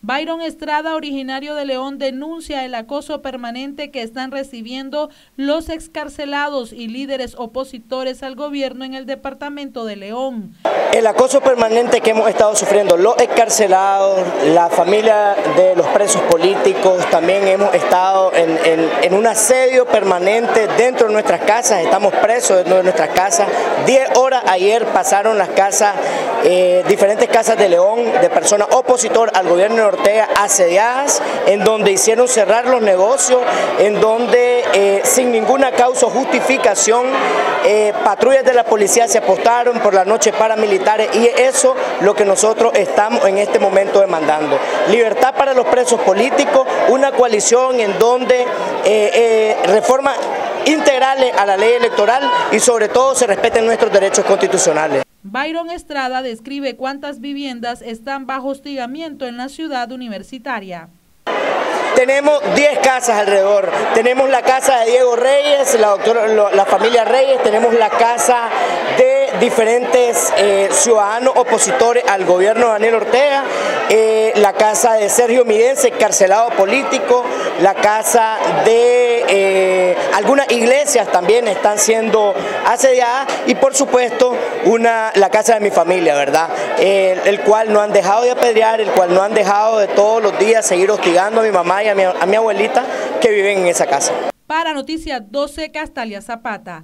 Byron Estrada, originario de León, denuncia el acoso permanente que están recibiendo los excarcelados y líderes opositores al gobierno en el departamento de León. El acoso permanente que hemos estado sufriendo los excarcelados, la familia de los presos políticos, también hemos estado en, en un asedio permanente dentro de nuestras casas, estamos presos dentro de nuestras casas. Diez horas ayer pasaron las casas, eh, diferentes casas de León, de personas opositoras al gobierno Ortega asediadas, en donde hicieron cerrar los negocios, en donde eh, sin ninguna causa o justificación eh, patrullas de la policía se apostaron por la noche paramilitares y eso lo que nosotros estamos en este momento demandando. Libertad para los presos políticos, una coalición en donde reformas integrales a la ley electoral y sobre todo se respeten nuestros derechos constitucionales. Byron Estrada describe cuántas viviendas están bajo hostigamiento en la ciudad universitaria. Tenemos 10 casas alrededor. Tenemos la casa de Diego Reyes, la, la familia Reyes, tenemos la casa de diferentes eh, ciudadanos opositores al gobierno de Daniel Ortega, eh, la casa de Sergio Midense, carcelado político, la casa de eh, iglesias también están siendo asediadas y por supuesto una, la casa de mi familia, ¿verdad? el cual no han dejado de apedrear, el cual no han dejado de todos los días seguir hostigando a mi mamá y a mi, a mi abuelita que viven en esa casa. Para Noticias 12, Castalia Zapata.